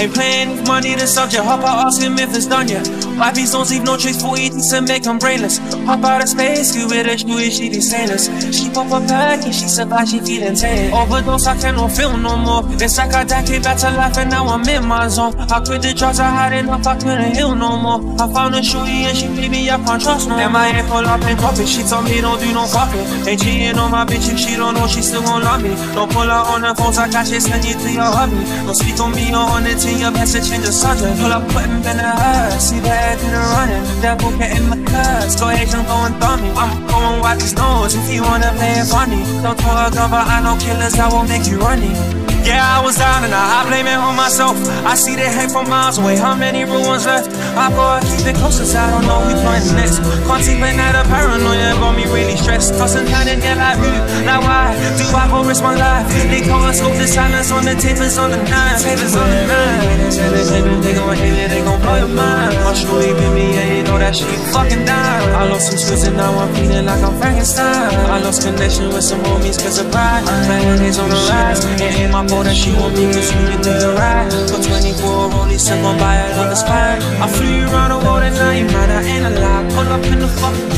Ain't playing with money, the subject. Hop out, ask him if it's done yet. Wifeys don't leave no trace for eating to make them brainless. Hop out of space, you with a shoe, she be stainless. She pop a pack and she survive, she feeling tan. Overdose, I cannot feel no more. It's like I died, came back to life, and now I'm in my zone. I quit the drugs, I had enough, I couldn't heal no more. I found a shoey and she made me, I can't trust no. And my head pull up and copy, she told me don't do no fucking. Ain't cheating on my bitch if she don't know she still gon' love me. Don't pull her on the phone, so I catch it, send you to your hubby. Don't speak on me or on till your message in the subject. Pull up, putting in the hurt, see that in the running. The devil getting my cuts, go ahead, I'm going through me. I'm going wipe his nose if you wanna play it funny. Don't throw a gun, but I know killers that will make you running. Yeah, I was down and I, I blame it on myself. I see the hate from miles away. How many ruins left? I gotta keep it close, cause I don't know who's playing next. Can't even at a paranoia, got me really stressed. Tossing down and get like, ooh, now why do I go risk my life? They call us hope the silence on the tapers on the nine, tapers on the nine. They gon' hate it, they gon' blow your mind. Yeah, you fucking down. I lost some skills and now I'm feeling like I'm Frankenstein. I lost connection with some homies cause of pride. My Families on the rise, it ain't my fault that she want me to swing into the ride. For 24 rollies, sent gon' buy another spine. I flew you around the world and now you mad, I ain't alive. Pull up in the fucking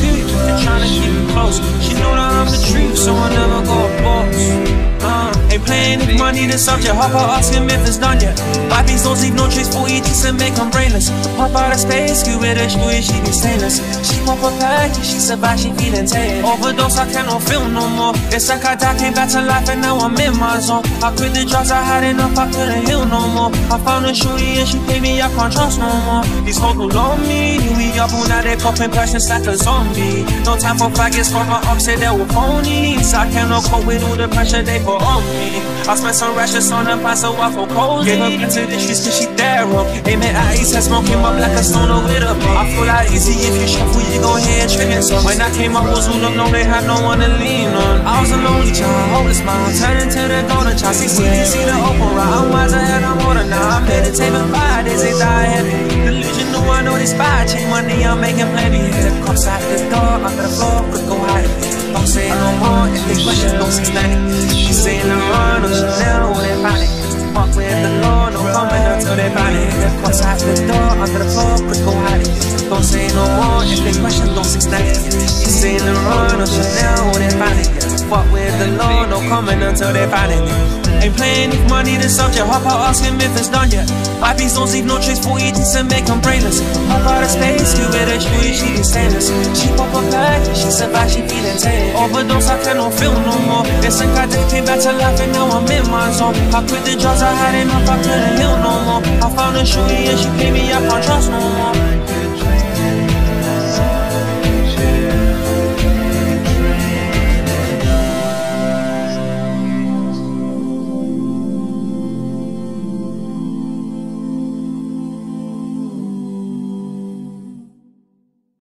with money, the subject. Hop out, ask him if it's done yet. Wifeys don't leave no trace for ETs and make them brainless. Hop out of space, you with a shoe, she be stainless. She pop a pack, she survive, she feeling tan. Overdose, I cannot feel no more. It's like I died, came back to life, and now I'm in my zone. I quit the drugs, I had enough, I couldn't heal no more. I found a shorty and she paid me, I can't trust no more. These hoes who love me, we up now they popping passions like a zombie. No time for faggots, for my ups, say they were phonies. I cannot cope with all the pressure they put on me. I spent some rashes on so I feel cozy. Gave her back to the streets cause she there wrong. Aim it at I smoke him up like a stoner with a beat. I feel like easy if you shuffle, you gon' hear trigger. So when I came up, was who look, no, they had no one to lean on. I was a lonely child, hopeless mind, turned into the golden child. See, see, see the open right. I'm wiser and I'm older now. I'm meditating five days, they die heavy. Delusional, I know they spy. Change money, I'm making plenty. Cops out the door, under the floor, could go hide. Don't say no more if they question, don't say nothing. She saying the run on Chanel they find it. Fuck with the Lord, no coming until they. Hit cops out the door, under the floor, could go hide. it. Don't say no more if they question, don't say nothing. She saying the run on Chanel they find it. Fuck with the Lord, no coming until they find it. Ain't playing with money, the subject. Hop out, ask him if it's done yet. Wifeys don't leave no trace for ETs and make brainless. Hop out of space, with a shoe, she be stainless. She pop a pack, she survive, she feeling tan. Overdose, I cannot feel no more. It's like I did came back to life and now I'm in my zone. I quit the drugs, I had enough, I couldn't heal no more. I found a shoey and she paid me, I can't trust no more.